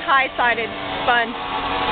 high-sided fun.